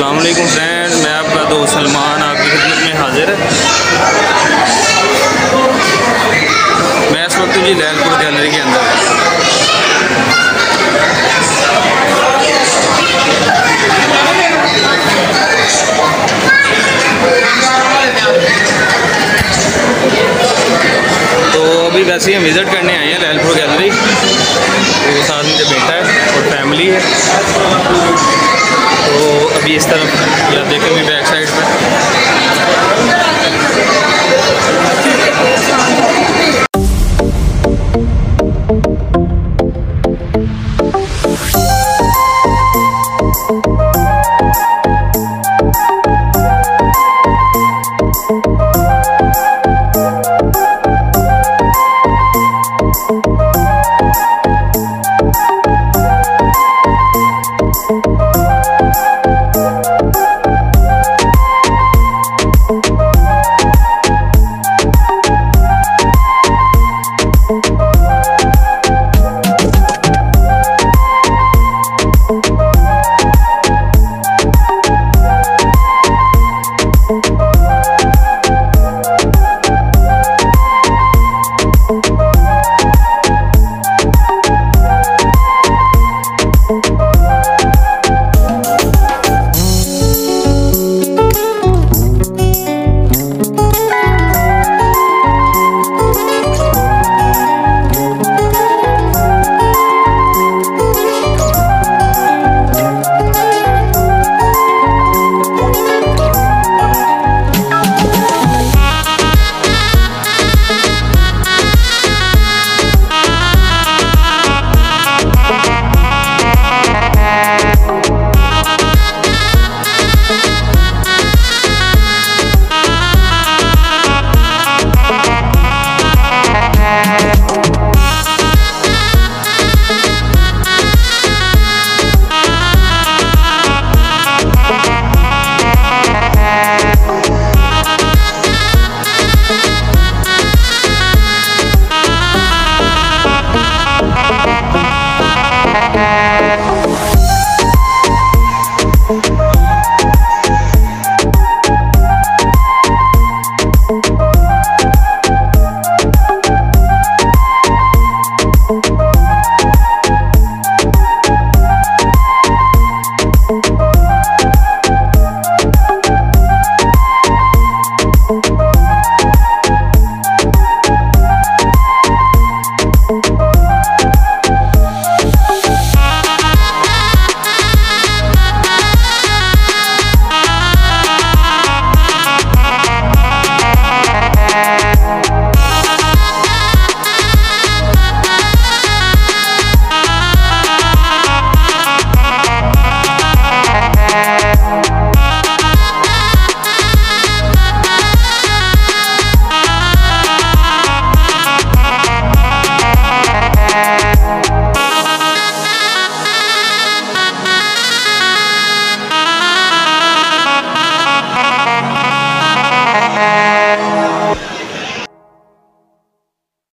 अस्सलाम वालेकुम फ्रेंड, मैं आपका दोस्त सलमान आपकी खिदमत में हाजिर मैं इस वक्त जी लैलपुर गैलरी के अंदर तो अभी वैसे ही हम विज़िट करने आए हैं लैलपुर गैलरी अभी इस तरफ़ मतलब या देखेंगे बैक साइड पर। you